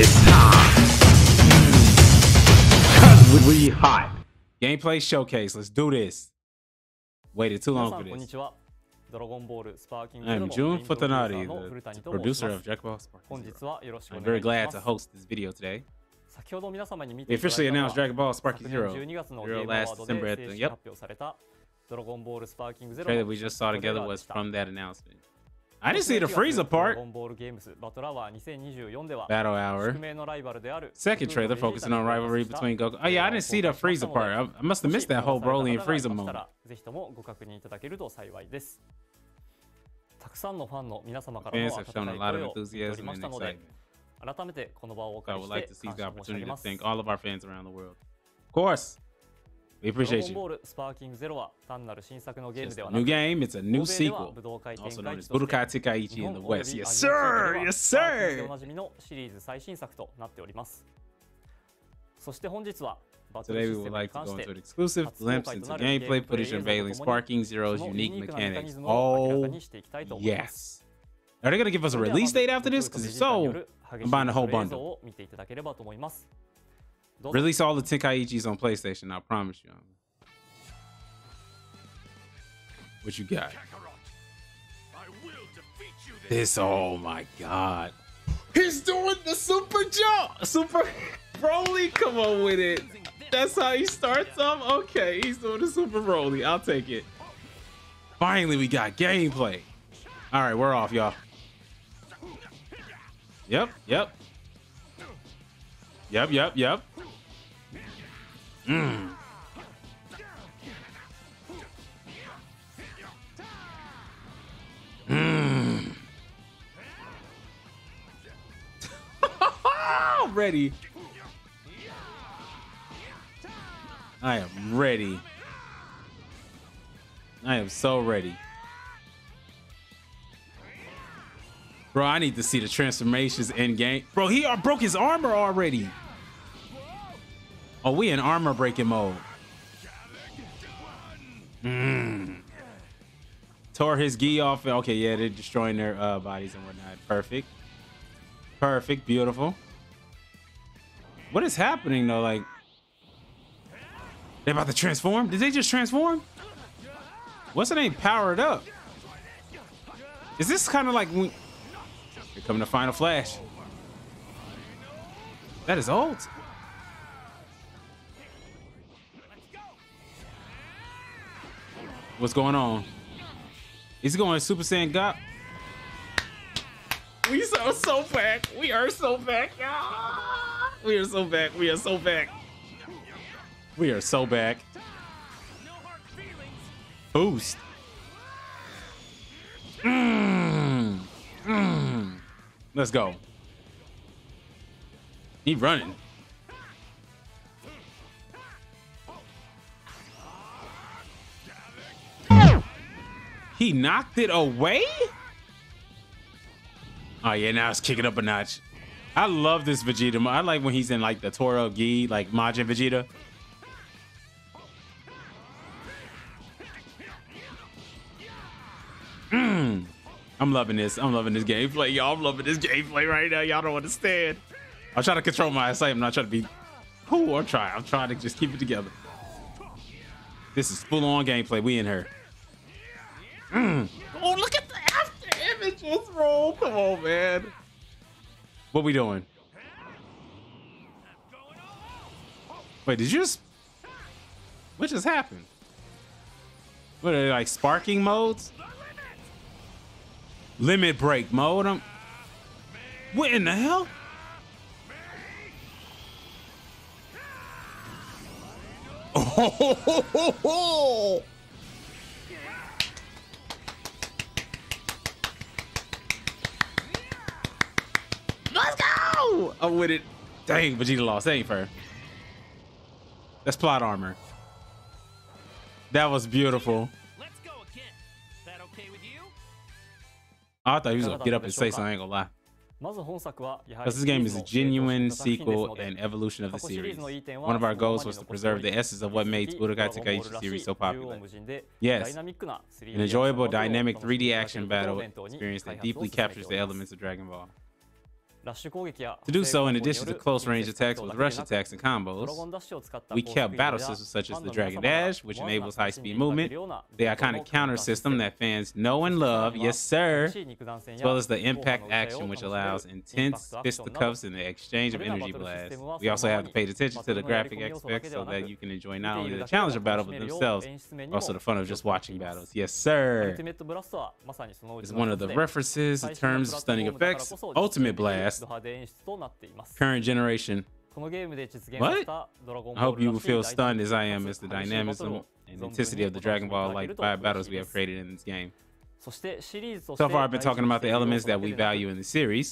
It's hot. we hot. Gameplay showcase. Let's do this. Waited too long for this. I'm Jun Furutani, the producer of Dragon Ball Spark Zero. I'm very glad to host this video today. They officially announced Dragon Ball Spark Zero, Zero last December at the, yep. The trailer we just saw together was from that announcement. I didn't see the Frieza part. Battle Hour. Second trailer focusing on rivalry between Goku. Oh yeah, I didn't see the Frieza part. I, must have missed that whole Broly and Frieza moment. Fans have shown a lot of enthusiasm and excitement. I would like to seize the opportunity to thank all of our fans around the world. Of course. We appreciate you. new game, it's a new sequel. Also known as Budokai Tenkaichi in the West. Yes, sir! Yes, sir! そして本日は Today we would like to go into an exclusive glimpse into gameplay footage unveiling Sparking Zero's unique mechanics. Oh, yes. Are they going to give us a release date after this? Because if so, I'm buying a whole bundle. Release all the Tenkaichis on PlayStation. I promise you. What you got? You this. Oh my god. He's doing the super jump. Super Broly, come on with it. That's how he starts up? Okay, he's doing the super Broly. I'll take it. Finally, we got gameplay. All right, we're off, y'all. Yep, yep. Yep, yep, yep. Mm. Mm. Ready. I am ready. I am so ready. Bro, I need to see the transformations in game. Bro, he uh, broke his armor already. Oh, we in armor breaking mode. Mm. Tore his gi off. Okay, yeah, they're destroying their uh, bodies and whatnot. Perfect. Perfect. Beautiful. What is happening though? Like, they about to transform? Did they just transform? What's the name? Powered up. Is this kind of like when... Here coming the final flash. That is old. What's going on? Is he going Super Saiyan God? We so so back. We are so back. Ah! We are so back. We are so back. We are so back. Boost. Mm. Mm. Let's go. He running. He knocked it away? Oh yeah, now it's kicking up a notch. I love this Vegeta. I like when he's in like the Toro Gi, like Majin Vegeta. Mm. I'm loving this. I'm loving this gameplay, y'all. I'm loving this gameplay right now. Y'all don't understand. I'm trying to control my excitement. I'm not trying to be. Ooh, I'm trying. I'm trying to just keep it together. This is full on gameplay. We in here. Mm. Oh, look at the after images, bro. Come on, man. What we doing? Wait, did you just... What just happened? What are they, like sparking modes? Limit break mode? I'm... What in the hell? Oh, Ow! Up with it. Dang, Vegeta lost. That ain't fair. That's plot armor. That was beautiful. Let's go again. That okay with you? Oh, I thought he was gonna get up and say something. I ain't gonna lie. Because this game is a genuine sequel and evolution of the series. One of our goals was to preserve the essence of what made Budokai Tenkaichi series so popular. Yes, an enjoyable, dynamic 3D action battle experience that deeply captures the elements of Dragon Ball. To do so, in addition to close range attacks with rush attacks and combos, we kept battle systems such as the Dragon Dash, which enables high speed movement, the iconic counter system that fans know and love, yes sir, as well as the impact action, which allows intense fisticuffs in the exchange of energy blasts. We also have to pay attention to the graphic aspects so that you can enjoy not only the challenger battle but themselves, also the fun of just watching battles, yes sir. It's one of the references in terms of stunning effects, Ultimate Blast current generation. What? I hope you feel stunned as I am as the dynamism and intensity of the Dragon Ball like five battles we have created in this game. So far, I've been talking about the elements that we value in the series.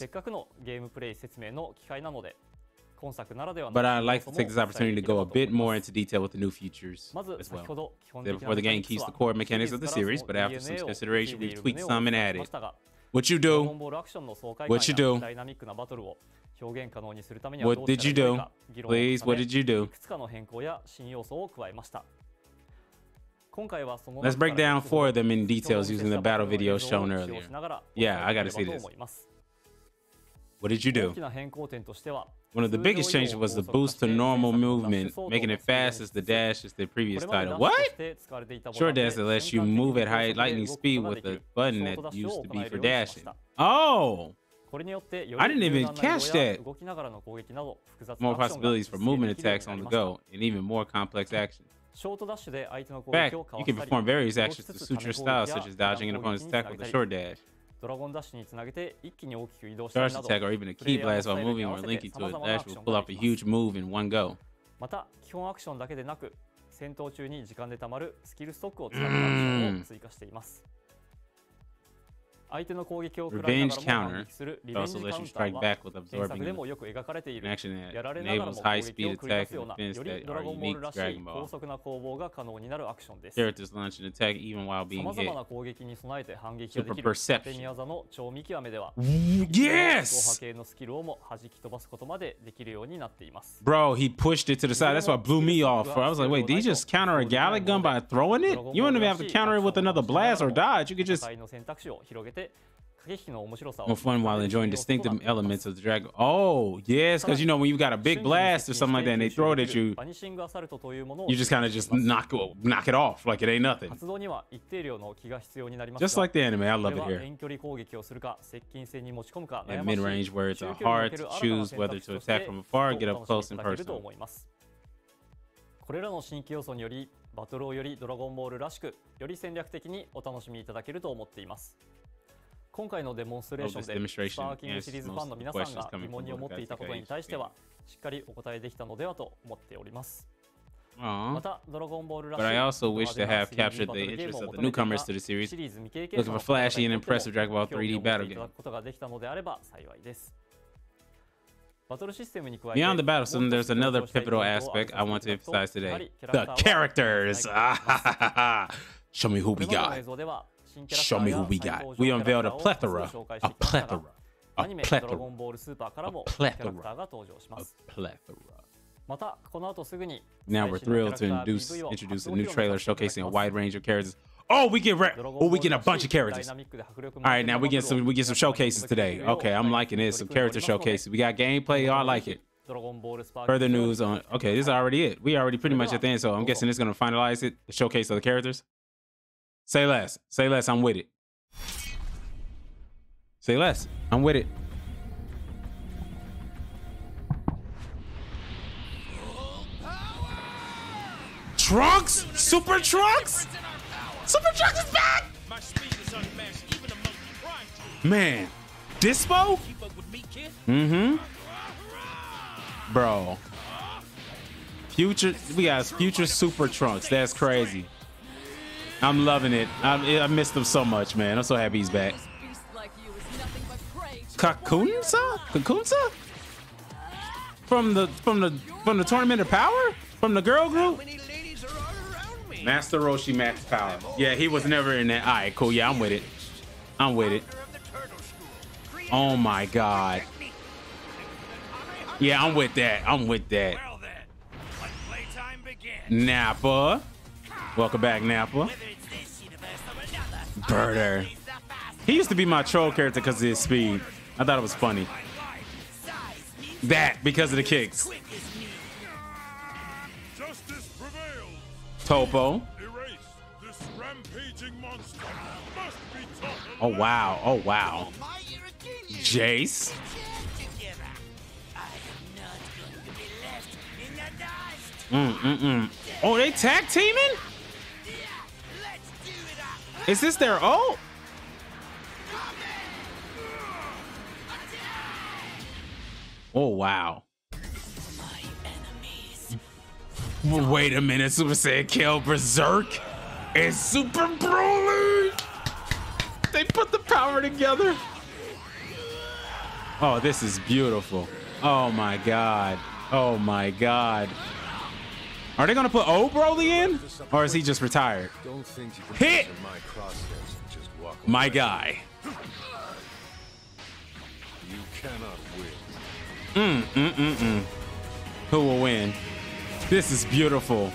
But I'd like to take this opportunity to go a bit more into detail with the new features as well. Therefore, the game keeps the core mechanics of the series, but after some consideration, we've tweaked some and added. What you do? What you do? What did you do? Please, what did you do? Let's break down four of them in details using the battle video shown earlier. Yeah, I gotta see this. What did you do? One of the biggest changes was the boost to normal movement, making it fast as the dash as the previous title. What? Short dash lets you move at high lightning speed with a button that used to be for dashing. Oh! I didn't even catch that. More possibilities for movement attacks on the go, and even more complex actions. In fact, you can perform various actions to suit your style, such as dodging an opponent's attack with a short dash. ドラゴンダッシュにつなげて一気に大きく移動したりなどプレイヤーのスタイルに合わせて様々なアクションができます。また基本アクションだけでなく戦闘中に時間で貯まるスキルストックを使ったアクションを追加しています、mm. Revenge counter, also lets you strike back with absorbing an connection that enables high-speed attack and defense that are unique to Dragon Ball. Characters launch an attack even while being hit. Super Perception. Yes! Bro, he pushed it to the side. That's what blew me off. I was like, wait, did he just counter a Galick Gun by throwing it? You don't even have to counter it with another blast or dodge. You could just... More fun while enjoying distinctive elements of the dragon. Oh, yes, because you know when you've got a big blast or something like that and they throw it at you, you just kind of just knock knock it off like it ain't nothing. Just like the anime, I love it here. At mid range where it's hard to choose whether to attack from afar, get up close and personal. これらの新規要素によりバトルをよりドラゴンボールらしくより戦略的にお楽しみいただけると思っています今回のデモンストレーションでスパーキンシリーズファンの皆さんが疑問に思っていたことに対してはしっかりお答えできたのではと思っております。また、ドラゴンボールラスボーールラススボールールラスールラスボールララスボールラスボールラスボールラスボールルラスボールラスボールラスボールラスルラスボールラスボールラスボルラスボールラスボールラスボールラスボールラスボールラスボールラスボールラスボールラスボールラスボールラスボールラスボールラスボールラスボールラスボールラスボールラスボールラ Show me who we got. We unveiled a plethora, a plethora, a plethora, a plethora, a plethora. Now we're thrilled to introduce introduce a new trailer showcasing a wide range of characters. Oh, we get re oh, we get a bunch of characters. All right, now we get some we get some showcases today. Okay, I'm liking this. Some character showcases. We got gameplay. Oh, I like it. Further news on okay, this is already it. We already pretty much at the end, so I'm guessing it's gonna finalize it. The showcase of the characters. Say less. Say less. I'm with it. Say less. I'm with it. Trunks? Super Trunks? Super Trunks is back! Man, Dyspo? Mm-hmm. Bro. Future, we got future Super Trunks. That's crazy. I'm loving it. I'm, i missed him so much, man. I'm so happy he's back. Kakunsa? Kakunsa? From the from the from the tournament of power? From the girl group? Master Roshi Max Power. Yeah, he was never in that. Alright, cool. Yeah, I'm with it. I'm with it. Oh my god. Yeah, I'm with that. I'm with that. Nappa. Welcome back, Nappa. Whether it's this universe or another, Burter. he's the fastest. He used to be my troll character because of his speed. I thought it was funny. That because of the kicks. Justice prevails. Toppo. Erase this rampaging monster. Must be. Oh wow. Oh wow. Jace. together. I am not going to be left in the dust. Mm mm mm. Oh, they tag teaming? Is this their ult? Oh wow. Well, wait a minute, Super Saiyan Kale Berserk and Super Broly. They put the power together. Oh, this is beautiful. Oh my god. Oh my god. Are they gonna put old Broly in, or is he just retired? Don't think you can Hit! my just walk. My guy. You cannot win. Mm-mm-mm. Who will win? This is beautiful.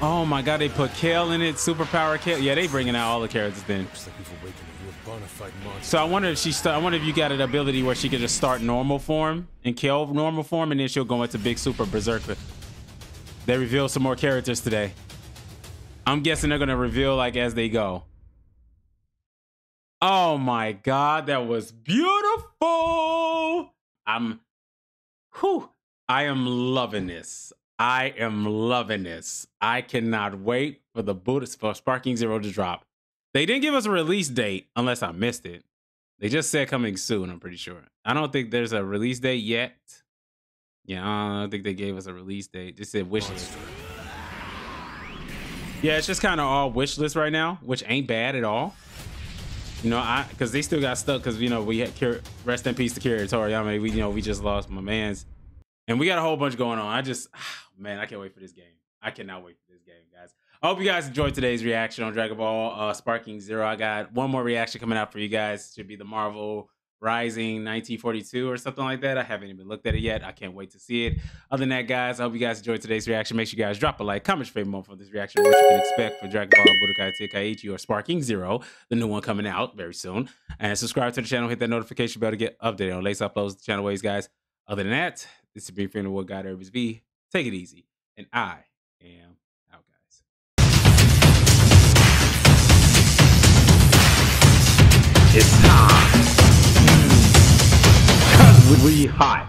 Oh my god, they put Kale in it, superpower Kale. Yeah, they bringing out all the characters then. Looks like we've awakened a real bona fide monster. So I wonder if she st- I wonder if you got an ability where she could just start normal form and kill normal form, and then she'll go into big super berserker. They reveal some more characters today. I'm guessing they're gonna reveal like as they go. Oh my god, that was beautiful. I'm whew, I am loving this. I am loving this. I cannot wait for the Buddha for Sparking Zero to drop. They didn't give us a release date unless I missed it. They just said coming soon, I'm pretty sure. I don't think there's a release date yet. Yeah, I don't think they gave us a release date. They said wish list. Yeah, it's just kind of all wish list right now, which ain't bad at all. You know, I because they still got stuck because you know we had rest in peace to Kira Toriyama. We you know we just lost my man's, and we got a whole bunch going on. I just man, I can't wait for this game. I cannot wait for this game, guys. I hope you guys enjoyed today's reaction on Dragon Ball uh, Sparking Zero. I got one more reaction coming out for you guys. Should be the Marvel Rising 1942 or something like that. I haven't even looked at it yet. I can't wait to see it. Other than that, guys, I hope you guys enjoyed today's reaction. Make sure you guys drop a like, comment your favorite moment from this reaction, what you can expect for Dragon Ball Budokai Tenkaichi or Sparking Zero, the new one coming out very soon. And subscribe to the channel, hit that notification bell to get updated on latest uploads to channel ways, guys. Other than that, this is of What God Erebus V. Take it easy. And I am out, guys. It's time. We hot.